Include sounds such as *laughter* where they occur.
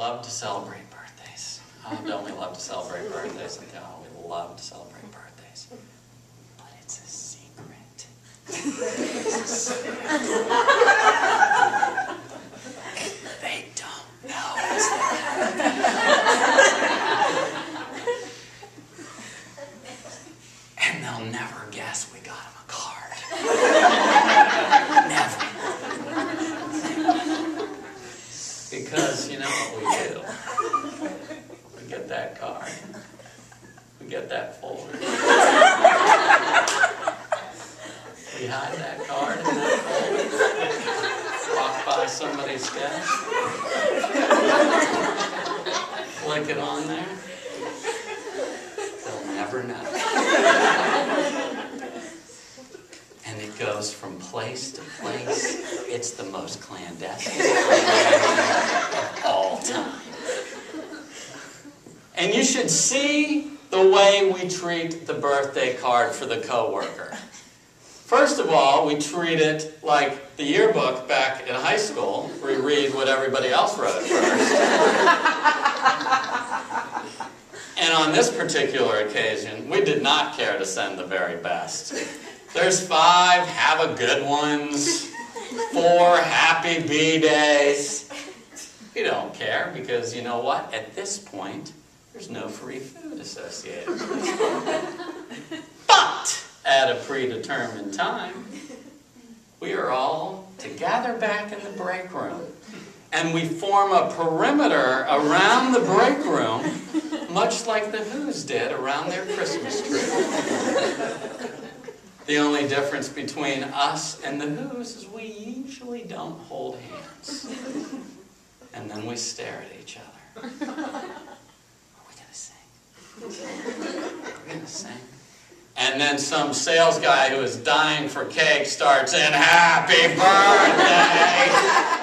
love to celebrate birthdays. Oh, don't we love to celebrate birthdays? Oh, we love to celebrate birthdays. But it's a secret. they don't know And they'll never guess we got them a card. Because you know what we do? We get that card. We get that folder. We hide that card in that folder. Walk by somebody's desk. Flick it on there. They'll never know. And it goes from place to place. It's the most clandestine of all time. And you should see the way we treat the birthday card for the coworker. First of all, we treat it like the yearbook back in high school. We read what everybody else wrote first. And on this particular occasion, we did not care to send the very best. There's five have a good ones, four happy B days. We don't care because you know what? At this point, there's no free food associated. *laughs* But at a predetermined time, we are all to gather back in the break room. And we form a perimeter around the break room, much like the Whos did around their Christmas tree. The only difference between us and the Whos is we usually don't hold hands. And then we stare at each other. Are we going to sing? Sing? And then some sales guy who is dying for cake starts in Happy Birthday! *laughs*